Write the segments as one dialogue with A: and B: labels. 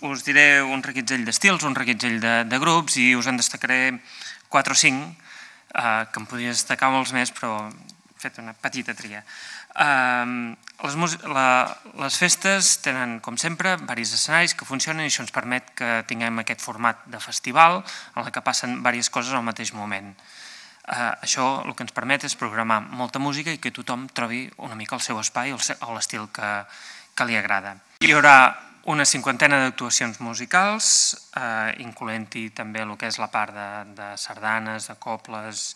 A: us diré un requitzell d'estils, un requitzell de, de grups i us en destacaré 4 o 5, eh, que em podria destacar molts més, però he fet una petita tria. Eh, les, la, les festes tenen, com sempre, varis escenaris que funcionen i això ens permet que tinguem aquest format de festival en el que passen diverses coses al mateix moment. Eh, això el que ens permet és programar molta música i que tothom trobi una mica el seu espai o l'estil que, que li agrada. Hi haurà una cinquantena d'actuacions musicals, eh, incloent-hi també el que és la part de, de sardanes, de cobles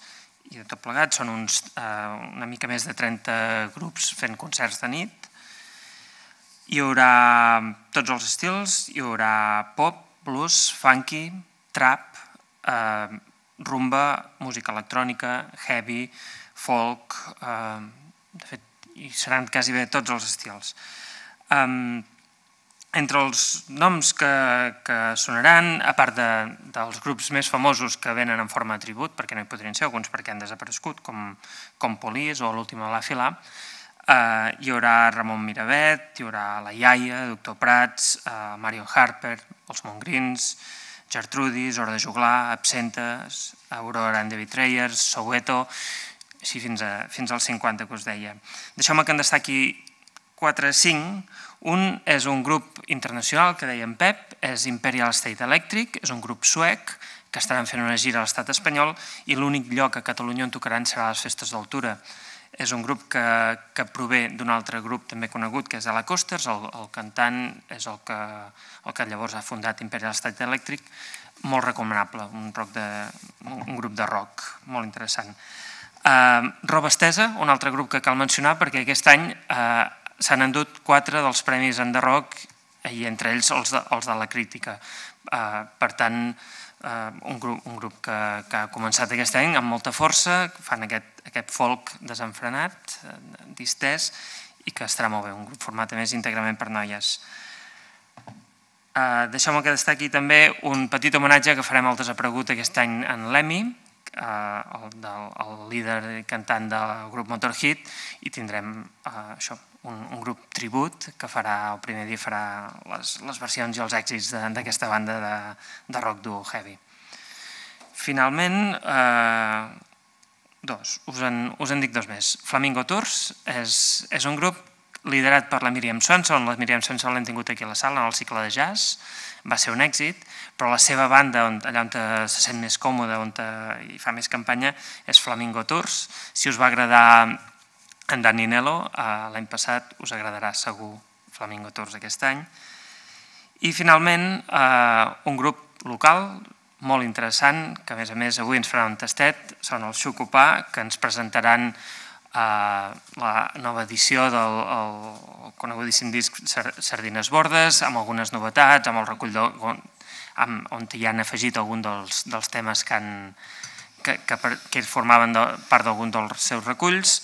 A: i de tot plegat. Són uns, eh, una mica més de 30 grups fent concerts de nit. Hi haurà tots els estils, hi haurà pop, blues, funky, trap, eh, rumba, música electrònica, heavy, folk, eh, de fet, hi seran quasi bé tots els estils. Um, entre els noms que, que sonaran, a part de, dels grups més famosos que venen en forma de tribut, perquè no hi podrien ser, alguns perquè han desaparegut, com, com Polis o l'última La Filà, eh, hi haurà Ramon Miravet, hi haurà La Iaia, Doctor Prats, eh, Marion Harper, els Montgrins, Gertrudis, Hora de Juglar, Absentes, Aurora and the Betrayers, Soweto, així fins, a, fins als 50 que us deia. Deixeu-me que en destaqui 4 5, un és un grup internacional que dèiem Pep, és Imperial State Electric, és un grup suec que estaran fent una gira a l'estat espanyol i l'únic lloc a Catalunya on tocaran serà les festes d'altura. És un grup que, que prové d'un altre grup també conegut, que és Ala Costers, el, el cantant és el que, el que llavors ha fundat Imperial State Electric, molt recomanable, un, rock de, un grup de rock molt interessant. Uh, Roba Estesa, un altre grup que cal mencionar perquè aquest any uh, s'han endut quatre dels premis en The Rock i entre ells els de, els de la crítica. Uh, per tant, uh, un grup, un grup que, que ha començat aquest any amb molta força, fan aquest, aquest folk desenfrenat, uh, distès, i que estarà molt bé, un grup format més íntegrament per noies. Uh, Deixeu-me que destaqui també un petit homenatge que farem al desaparegut aquest any en l'EMI, uh, el, del, el líder cantant del grup Motorhead, i tindrem uh, això, un, un grup tribut que farà, el primer dia farà les, les versions i els èxits d'aquesta banda de, de rock duo heavy. Finalment, eh, dos, us en, us en dic dos més. Flamingo Tours és, és un grup liderat per la Miriam Swanson. La Miriam Swanson l'hem tingut aquí a la sala, en el cicle de jazz, va ser un èxit, però la seva banda, on, allà on se sent més còmode, on hi fa més campanya, és Flamingo Tours. Si us va agradar en Dani Nelo, eh, l'any passat us agradarà segur Flamingo Tours aquest any. I finalment, eh, un grup local molt interessant, que a més a més avui ens farà un tastet, són els Xucupà, que ens presentaran eh, la nova edició del el conegudíssim disc Sardines Bordes, amb algunes novetats, amb el recull de, amb, on hi han afegit algun dels, dels temes que, han, que, que, que formaven de, part d'algun dels seus reculls,